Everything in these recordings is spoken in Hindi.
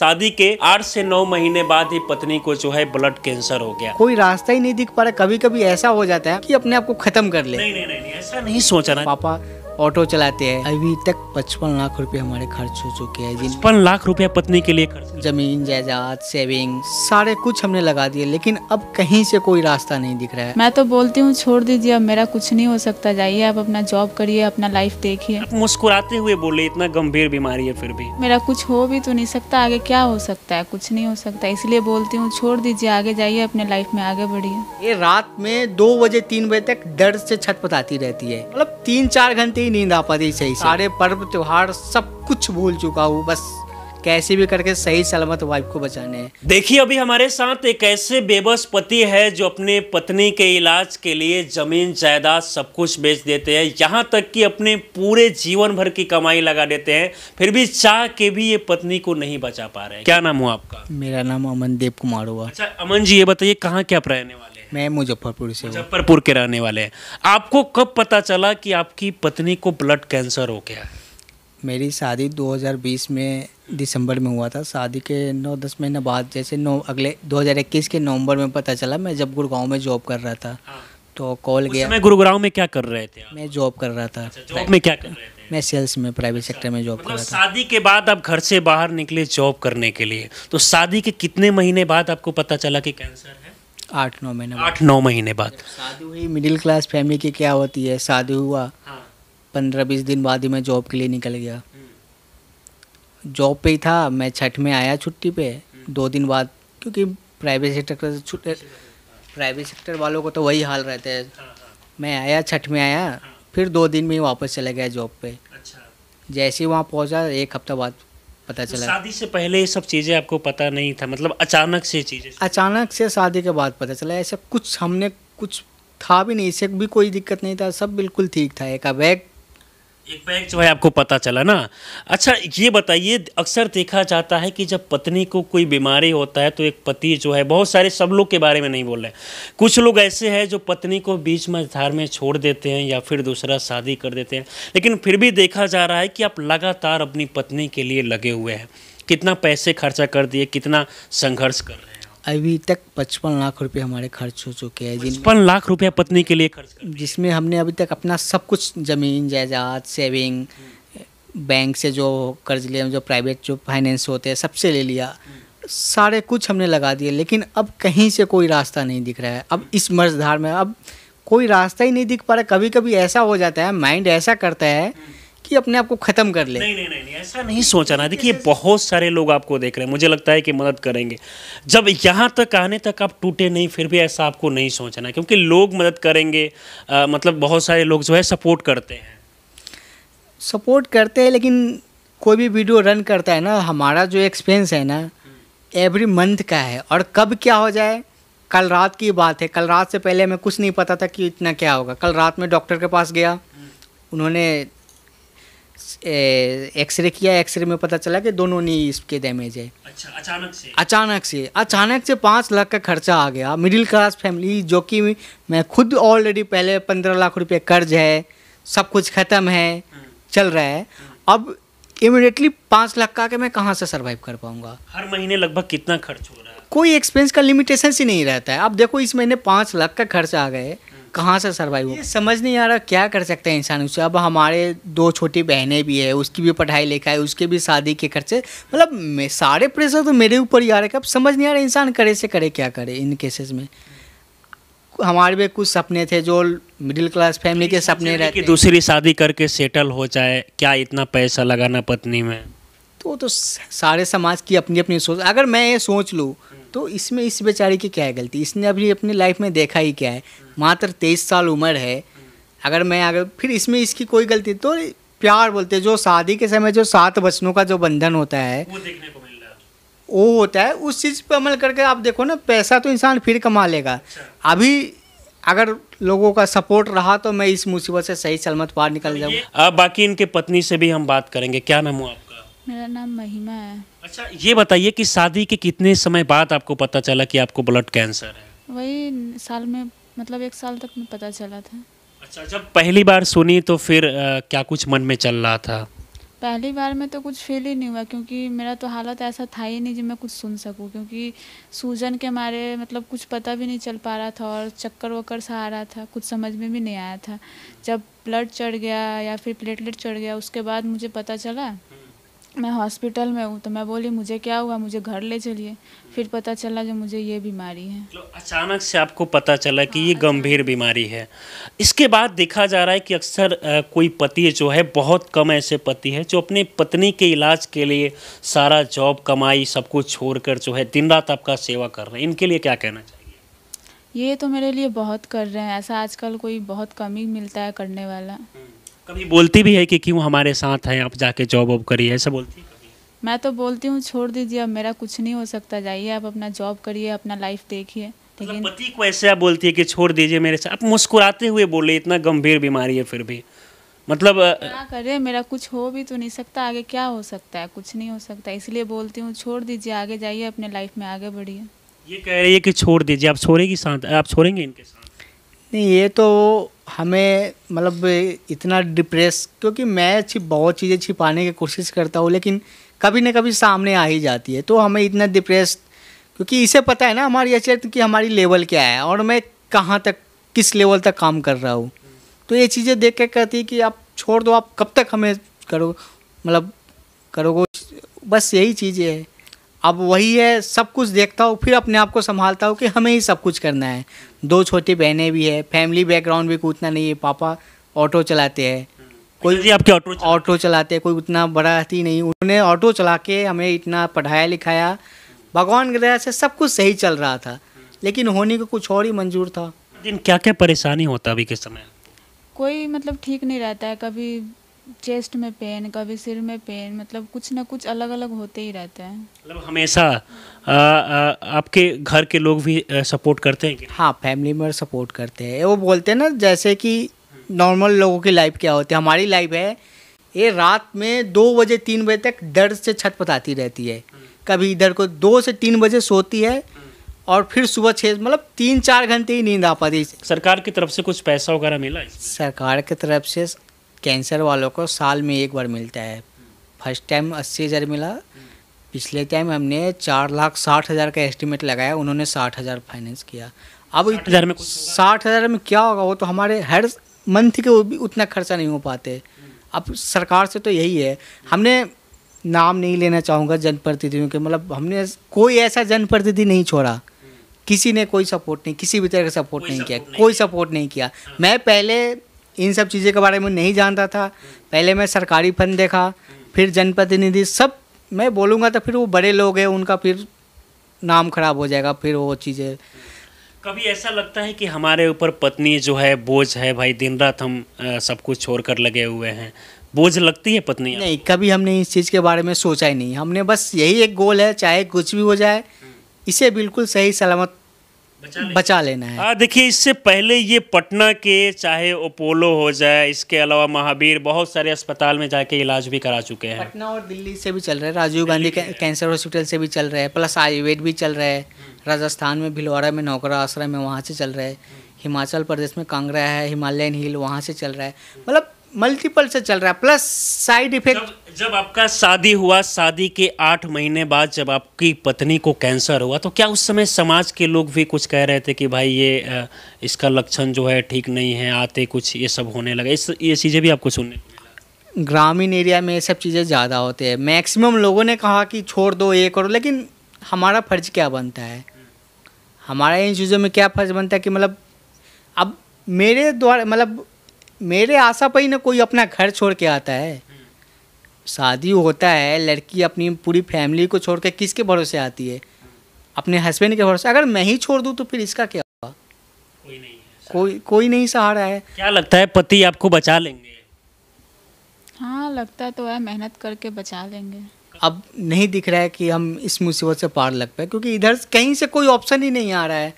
शादी के आठ से नौ महीने बाद ही पत्नी को जो है ब्लड कैंसर हो गया। कोई रास्ता ही नहीं दिख पा रहा। कभी कभी ऐसा हो जाता है कि अपने आप को खत्म कर ले। नहीं नहीं नहीं नहीं, ऐसा नहीं सोच रहा पापा ऑटो चलाते हैं। अभी तक पचपन लाख रुपए हमारे खर्च हो चुके हैं। जिन पचपन लाख रुपया पत्नी के लिए खर्च। ज़मीन जायदाद सेविंग सारे कुछ हमने लगा दिए लेकिन अब कहीं से कोई रास्ता नहीं दिख रहा है। मैं तो बोलती हूँ छोड़ दीजिए अब मेरा कुछ नहीं हो सकता। जाइए आप अपना जॉब करिए अपना लाइफ देखिए। मुस्कुराते हुए बोले इतना गंभीर बीमारी है फिर भी। मेरा कुछ हो भी तो नहीं सकता आगे क्या हो सकता है? कुछ नहीं हो सकता इसलिए बोलती हूँ छोड़ दीजिए आगे जाइए अपने लाइफ में आगे बढ़िए। ये रात में दो बजे तीन बजे तक दर्द से छटपटाती रहती है। मतलब तीन चार घंटे ही नींद आ पाती सही से। सारे पर्व त्योहार सब कुछ भूल चुका हूँ बस कैसे भी करके सही सलामत वाइफ को बचाने हैं। देखिए अभी हमारे साथ एक ऐसे बेबस पति है जो अपने पत्नी के इलाज के लिए ज़मीन जायदाद सब कुछ बेच देते हैं। यहाँ तक कि अपने पूरे जीवन भर की कमाई लगा देते हैं। फिर भी चाह के भी ये पत्नी को नहीं बचा पा रहे हैं। क्या नाम हुआ आपका? मेरा नाम अमन देव कुमार हुआ। अच्छा अमन जी ये बताइए कहाँ क्या आप रहने वाले मैं मुजफ्फरपुर से मुजफ्फरपुर के रहने वाले हैं। आपको कब पता चला कि आपकी पत्नी को ब्लड कैंसर हो गया? मेरी शादी 2020 में दिसंबर में हुआ था। शादी के नौ दस महीने बाद जैसे नौ अगले 2021 के नवंबर में पता चला मैं जब गुड़गांव में जॉब कर रहा था तो कॉल गया। समय गुरुग्राम में क्या कर रहे थे आप? मैं जॉब कर रहा था। जॉब में क्या कर रहे थे? मैं सेल्स में प्राइवेट सेक्टर में जॉब मतलब कर रहा था। शादी के बाद आप घर से बाहर निकले जॉब करने के लिए। तो शादी के कितने महीने बाद आपको पता चला कि कैंसर है? आठ नौ महीने बाद। आठ नौ महीने बाद। शादी हुई मिडिल क्लास फैमिली की क्या होती है? शादी हुआ हाँ। पंद्रह बीस दिन बाद ही मैं जॉब के लिए निकल गया। जॉब पे ही था मैं छठ में आया छुट्टी पे। दो दिन बाद क्योंकि प्राइवेट सेक्टर का छुट्टी प्राइवेट सेक्टर वालों को तो वही हाल रहता है। मैं आया छठ में आया फिर दो दिन में वापस चला गया जॉब पे। अच्छा। जैसे ही वहाँ पहुँचा एक हफ़्ता बाद पता तो चला। शादी से पहले ये सब चीज़ें आपको पता नहीं था? मतलब अचानक से चीज़ें अचानक से शादी के बाद पता चला ऐसा कुछ हमने कुछ था भी नहीं इसे भी कोई दिक्कत नहीं था सब बिल्कुल ठीक था। एक बैग एक बैग जो है आपको पता चला ना। अच्छा ये बताइए, अक्सर देखा जाता है कि जब पत्नी को कोई बीमारी होता है तो एक पति जो है, बहुत सारे सब लोग के बारे में नहीं बोल रहे। कुछ लोग ऐसे हैं जो पत्नी को बीच में धार में छोड़ देते हैं या फिर दूसरा शादी कर देते हैं। लेकिन फिर भी देखा जा रहा है कि आप लगातार अपनी पत्नी के लिए लगे हुए हैं। कितना पैसे खर्चा कर दिए, कितना संघर्ष कर रहे हैं। अभी तक पचपन लाख रुपए हमारे खर्च हो चुके हैं जिन पचपन लाख रुपया पत्नी के लिए खर्च जिसमें हमने अभी तक अपना सब कुछ ज़मीन जायदाद सेविंग बैंक से जो कर्ज लिया जो प्राइवेट जो फाइनेंस होते हैं सबसे ले लिया। सारे कुछ हमने लगा दिए लेकिन अब कहीं से कोई रास्ता नहीं दिख रहा है। अब इस मर्जधार में अब कोई रास्ता ही नहीं दिख पा रहा। कभी कभी ऐसा हो जाता है माइंड ऐसा करता है कि अपने आप को ख़त्म कर ले। नहीं नहीं नहीं ऐसा नहीं सोचा ना देखिए बहुत सारे लोग आपको देख रहे हैं। मुझे लगता है कि मदद करेंगे। जब यहाँ तक आने तक आप टूटे नहीं फिर भी ऐसा आपको नहीं सोचना क्योंकि लोग मदद करेंगे अ, मतलब बहुत सारे लोग जो है सपोर्ट करते हैं। सपोर्ट करते हैं लेकिन कोई भी वीडियो रन करता है ना हमारा जो एक्सपेंस है ना एवरी मंथ का है। और कब क्या हो जाए? कल रात की बात है। कल रात से पहले हमें कुछ नहीं पता था कि इतना क्या होगा। कल रात में डॉक्टर के पास गया। उन्होंने एक्सरे किया एक्सरे में पता चला कि दोनों नी इसके डैमेज है। अच्छा अचानक से? अचानक से अचानक से पाँच लाख का खर्चा आ गया। मिडिल क्लास फैमिली जो कि मैं खुद ऑलरेडी पहले पंद्रह लाख रुपए कर्ज है सब कुछ ख़त्म है चल रहा है। अब इमिडिएटली पाँच लाख का के मैं कहाँ से सर्वाइव कर पाऊँगा? हर महीने लगभग कितना खर्च हो रहा है? कोई एक्सपेंस का लिमिटेशन ही नहीं रहता है। अब देखो इस महीने पाँच लाख का खर्च आ गए। कहाँ से सर्वाइव हो समझ नहीं आ रहा क्या कर सकते हैं इंसान उससे। अब हमारे दो छोटी बहनें भी है उसकी भी पढ़ाई लिखाई उसके भी शादी के खर्चे मतलब सारे प्रेशर तो मेरे ऊपर ही आ रहा है अब समझ नहीं आ रहा इंसान करे से करे क्या करे इन केसेस में। हमारे भी कुछ सपने थे जो मिडिल क्लास फैमिली के सपने कि रहते हैं। दूसरी शादी करके सेटल हो जाए क्या इतना पैसा लगाना पत्नी में? तो वो तो सारे समाज की अपनी अपनी सोच। अगर मैं ये सोच लूँ तो इसमें इस बेचारी की क्या है गलती? इसने अभी अपनी लाइफ में देखा ही क्या है? मात्र तेईस साल उम्र है। अगर मैं अगर फिर इसमें इसकी कोई गलती? तो प्यार बोलते हैं जो शादी के समय जो सात बचनों का जो बंधन होता है वो देखने को मिल रहा है। वो होता है उस चीज़ पर अमल करके आप देखो ना पैसा तो इंसान फिर कमा लेगा। अभी अगर लोगों का सपोर्ट रहा तो मैं इस मुसीबत से सही सलमत बाहर निकल जाऊँ। अब बाकी इनके पत्नी से भी हम बात करेंगे। क्या नाम हुआ आपका? मेरा नाम महिमा है। अच्छा ये बताइए कि शादी के कितने समय बाद आपको पता चला कि आपको ब्लड कैंसर है? वही साल में मतलब एक साल तक में पता चला था। अच्छा जब पहली बार सुनी तो फिर अ, क्या कुछ मन में चल रहा था? पहली बार में तो कुछ फील ही नहीं हुआ क्योंकि मेरा तो हालत ऐसा था ही नहीं जो मैं कुछ सुन सकूँ क्योंकि सूजन के मारे मतलब कुछ पता भी नहीं चल पा रहा था और चक्कर वक्कर सा आ रहा था कुछ समझ में भी नहीं आया था। जब ब्लड चढ़ गया या फिर प्लेटलेट चढ़ गया उसके बाद मुझे पता चला मैं हॉस्पिटल में हूँ तो मैं बोली मुझे क्या हुआ? मुझे घर ले चलिए। फिर पता चला जो मुझे ये बीमारी है। तो अचानक से आपको पता चला कि ये गंभीर बीमारी है। इसके बाद देखा जा रहा है कि अक्सर कोई पति जो है बहुत कम ऐसे पति है जो अपनी पत्नी के इलाज के लिए सारा जॉब कमाई सब कुछ छोड़कर जो है दिन रात आपका सेवा कर रहे हैं। इनके लिए क्या कहना चाहिए? ये तो मेरे लिए बहुत कर रहे हैं। ऐसा आजकल कोई बहुत कम ही मिलता है करने वाला। कभी बोलती भी है कि क्यों हमारे साथ हैं आप जाके जॉब वॉब करिए ऐसा बोलती है कभी? मैं तो बोलती हूँ छोड़ दीजिए अब मेरा कुछ नहीं हो सकता जाइए आप अपना जॉब करिए अपना लाइफ देखिए। मतलब लेकिन पति को ऐसे आप बोलती है कि छोड़ दीजिए मेरे साथ। आप मुस्कुराते हुए बोले इतना गंभीर बीमारी है फिर भी। मतलब क्या करे मेरा कुछ हो भी तो नहीं सकता आगे क्या हो सकता है? कुछ नहीं हो सकता इसलिए बोलती हूँ छोड़ दीजिए आगे जाइए अपने लाइफ में आगे बढ़िए। ये कह रही है कि छोड़ दीजिए आप छोड़ेगी साथ आप छोड़ेंगे इनके साथ? नहीं, ये तो हमें मतलब इतना डिप्रेस क्योंकि मैं छिप, बहुत चीज़ें छिपाने की कोशिश करता हूँ, लेकिन कभी ना कभी सामने आ ही जाती है। तो हमें इतना डिप्रेस क्योंकि इसे पता है ना हमारी असलियत कि हमारी लेवल क्या है, और मैं कहाँ तक, किस लेवल तक काम कर रहा हूँ। तो ये चीज़ें देख के कहती है कि आप छोड़ दो, आप कब तक हमें करो मतलब करोगे? बस यही चीज़ें है। अब वही है सब कुछ देखता हूँ फिर अपने आप को संभालता हूँ कि हमें ही सब कुछ करना है। दो छोटी बहनें भी है फैमिली बैकग्राउंड भी कोई उतना नहीं है पापा ऑटो चलाते हैं। कोई जी आपके ऑटो ऑटो चलाते हैं कोई उतना बड़ा हती नहीं। उन्होंने ऑटो चला के हमें इतना पढ़ाया लिखाया। भगवान की दया से सब कुछ सही चल रहा था लेकिन होने को कुछ और ही मंजूर था। दिन क्या क्या परेशानी होता अभी के समय? कोई मतलब ठीक नहीं रहता है कभी चेस्ट में पेन कभी सिर में पेन मतलब कुछ ना कुछ अलग अलग होते ही रहते हैं। मतलब हमेशा आ, आ, आपके घर के लोग भी आ, सपोर्ट करते हैं हाँ फैमिली में सपोर्ट करते हैं। वो बोलते हैं ना जैसे कि नॉर्मल लोगों की लाइफ क्या होती है? हमारी लाइफ है ये रात में दो बजे तीन बजे तक दर्द से छटपटाती रहती है। कभी इधर को दो से तीन बजे सोती है और फिर सुबह छः मतलब तीन चार घंटे ही नींद आ पाती सरकार की तरफ़ से कुछ पैसा वगैरह मिला सरकार की तरफ़ से कैंसर वालों को साल में एक बार मिलता है। फ़र्स्ट टाइम अस्सी हज़ार मिला। पिछले टाइम हमने चार लाख साठ हज़ार का एस्टिमेट लगाया उन्होंने साठ हज़ार फाइनेंस किया। अब 60,000 में साठ हज़ार में क्या होगा? वो तो हमारे हर मंथ के वो भी उतना खर्चा नहीं हो पाते। अब सरकार से तो यही है। हमने नाम नहीं लेना चाहूँगा जनप्रतिनिधियों के। मतलब हमने कोई ऐसा जनप्रतिनिधि नहीं छोड़ा। किसी ने कोई सपोर्ट नहीं किसी भी तरह का सपोर्ट नहीं किया। कोई सपोर्ट नहीं किया। मैं पहले इन सब चीज़ों के बारे में नहीं जानता था। पहले मैं सरकारी फंड देखा फिर जनप्रतिनिधि सब मैं बोलूँगा तो फिर वो बड़े लोग हैं उनका फिर नाम खराब हो जाएगा फिर वो चीज़ें। कभी ऐसा लगता है कि हमारे ऊपर पत्नी जो है बोझ है भाई दिन रात हम सब कुछ छोड़ कर लगे हुए हैं। बोझ लगती है पत्नी? नहीं कभी हमने इस चीज़ के बारे में सोचा ही नहीं। हमने बस यही एक गोल है चाहे कुछ भी हो जाए इसे बिल्कुल सही सलामत बचा ले- बचा लेना है। हाँ देखिए इससे पहले ये पटना के चाहे अपोलो हो जाए इसके अलावा महावीर बहुत सारे अस्पताल में जाके इलाज भी करा चुके हैं। पटना और दिल्ली से भी चल रहा है। राजीव गांधी कैंसर हॉस्पिटल से भी चल रहा है प्लस आयुर्वेद भी चल रहा है। राजस्थान में भिलवाड़ा में नौकरा आश्रम है वहाँ से चल रहा है। हिमाचल प्रदेश में कांगड़ा है हिमालयन हिल वहाँ से चल रहा है। मतलब मल्टीपल से चल रहा है प्लस साइड इफ़ेक्ट जब जब आपका शादी हुआ शादी के आठ महीने बाद जब आपकी पत्नी को कैंसर हुआ तो क्या उस समय समाज के लोग भी कुछ कह रहे थे कि भाई ये इसका लक्षण जो है ठीक नहीं है आते कुछ ये सब होने लगा? इस ये चीज़ें भी आपको सुनने ग्रामीण एरिया में ये सब चीज़ें ज़्यादा होते हैं। मैक्सिमम लोगों ने कहा कि छोड़ दो ये करो लेकिन हमारा फ़र्ज़ क्या बनता है? हमारा इन चीज़ों में क्या फ़र्ज़ बनता है कि मतलब अब मेरे द्वारा मतलब मेरे आशा पर ही ना कोई अपना घर छोड़ के आता है। शादी होता है लड़की अपनी पूरी फैमिली को छोड़ के किसके भरोसे आती है? अपने हस्बैंड के भरोसे। अगर मैं ही छोड़ दूँ तो फिर इसका क्या होगा कोई नहीं कोई कोई नहीं सहारा है। क्या लगता है पति आपको बचा लेंगे? हाँ लगता तो है मेहनत करके बचा लेंगे। अब नहीं दिख रहा है कि हम इस मुसीबत से पार लग पाए क्योंकि इधर कहीं से कोई ऑप्शन ही नहीं आ रहा है।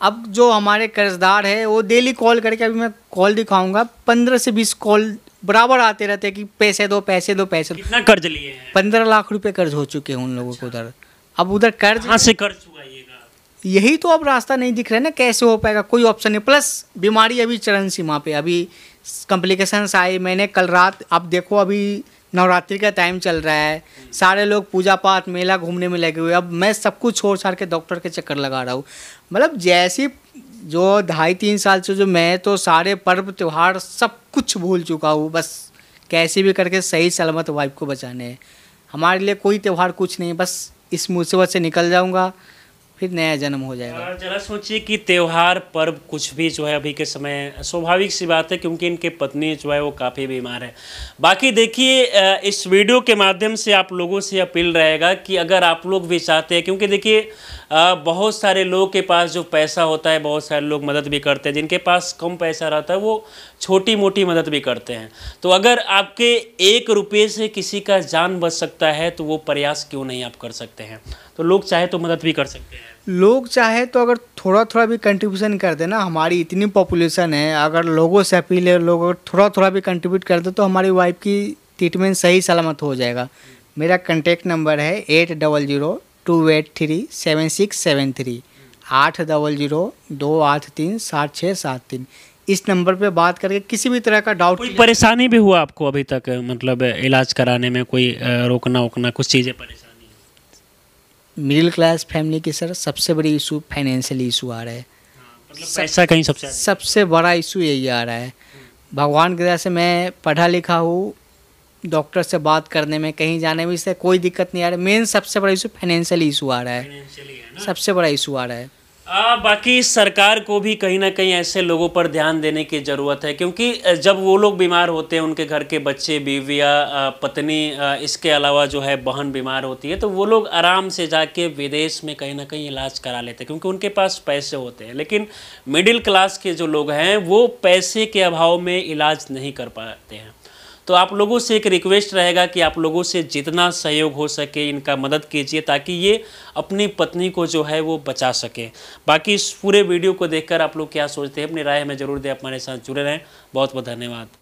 अब जो हमारे कर्जदार है वो डेली कॉल करके अभी मैं कॉल दिखाऊँगा पंद्रह से बीस कॉल बराबर आते रहते हैं कि पैसे दो पैसे दो पैसे दो। कितना कर्ज लिए हैं? पंद्रह लाख रुपए कर्ज हो चुके हैं उन लोगों को उधर। अब उधर कर्ज कहाँ से कर्ज चुकाइएगा यही तो अब रास्ता नहीं दिख रहा है ना कैसे हो पाएगा? कोई ऑप्शन नहीं। प्लस बीमारी अभी चरण सीमा पे अभी कॉम्प्लिकेशंस आए मैंने कल रात आप देखो अभी नवरात्रि का टाइम चल रहा है। सारे लोग पूजा पाठ मेला घूमने में लगे हुए अब मैं सब कुछ छोड़ छाड़ के डॉक्टर के चक्कर लगा रहा हूँ। मतलब जैसी जो ढाई तीन साल से जो मैं तो सारे पर्व, त्यौहार सब कुछ भूल चुका हूँ। बस कैसे भी करके सही, सलामत वाइफ को बचाने हैं। हमारे लिए कोई त्यौहार कुछ नहीं, बस इस मुसीबत से निकल जाऊँगा। फिर नया जन्म हो जाएगा। जरा सोचिए कि त्यौहार, पर्व कुछ भी जो है अभी के समय, स्वाभाविक सी बात है क्योंकि इनके पत्नी जो है वो काफ़ी बीमार है। बाकी देखिए इस वीडियो के माध्यम से आप लोगों से अपील रहेगा कि अगर आप लोग भी चाहते हैं, क्योंकि देखिए बहुत सारे लोगों के पास जो पैसा होता है, बहुत सारे लोग मदद भी करते हैं। जिनके पास कम पैसा रहता है, वो छोटी मोटी मदद भी करते हैं। तो अगर आपके एक रुपये से किसी का जान बच सकता है तो वो प्रयास क्यों नहीं आप कर सकते हैं? तो लोग चाहे तो मदद भी कर सकते हैं। लोग चाहे तो अगर थोड़ा थोड़ा भी कंट्रीब्यूशन कर दे ना हमारी इतनी पॉपुलेशन है अगर लोगों से अपील है लोग अगर थोड़ा थोड़ा भी कंट्रीब्यूट कर दे तो हमारी वाइफ की ट्रीटमेंट सही सलामत हो जाएगा। मेरा कंटेक्ट नंबर है eight double zero two eight three seven six seven three आठ डबल ज़ीरो दो आठ तीन सात छः सात तीन इस नंबर पे बात करके किसी भी तरह का डाउट कोई परेशानी भी हुआ आपको अभी तक मतलब इलाज कराने में कोई रोकना वोकना कुछ चीज़ें परेशानी मिडिल क्लास फैमिली की सर सबसे बड़ी इशू फाइनेंशियल इशू आ रहा है। मतलब पैसा कहीं सबसे सबसे बड़ा इशू यही आ रहा है। भगवान की दया से मैं पढ़ा लिखा हूँ डॉक्टर से बात करने में कहीं जाने में इससे कोई दिक्कत नहीं आ रहा। मेन सबसे बड़ा इशू फाइनेंशियल इशू आ रहा है। है सबसे बड़ा इशू आ रहा है। आ, बाकी सरकार को भी कहीं ना कहीं ऐसे लोगों पर ध्यान देने की ज़रूरत है क्योंकि जब वो लोग बीमार होते हैं उनके घर के बच्चे बीविया पत्नी इसके अलावा जो है बहन बीमार होती है तो वो लोग आराम से जाके विदेश में कहीं ना कहीं इलाज करा लेते हैं क्योंकि उनके पास पैसे होते हैं। लेकिन मिडिल क्लास के जो लोग हैं वो पैसे के अभाव में इलाज नहीं कर पाते हैं। तो आप लोगों से एक रिक्वेस्ट रहेगा कि आप लोगों से जितना सहयोग हो सके, इनका मदद कीजिए ताकि ये अपनी पत्नी को जो है वो बचा सके। बाकी इस पूरे वीडियो को देखकर आप लोग क्या सोचते हैं, अपनी राय हमें ज़रूर दें, आप हमारे साथ जुड़े रहें। बहुत बहुत धन्यवाद।